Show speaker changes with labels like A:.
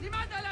A: Demanda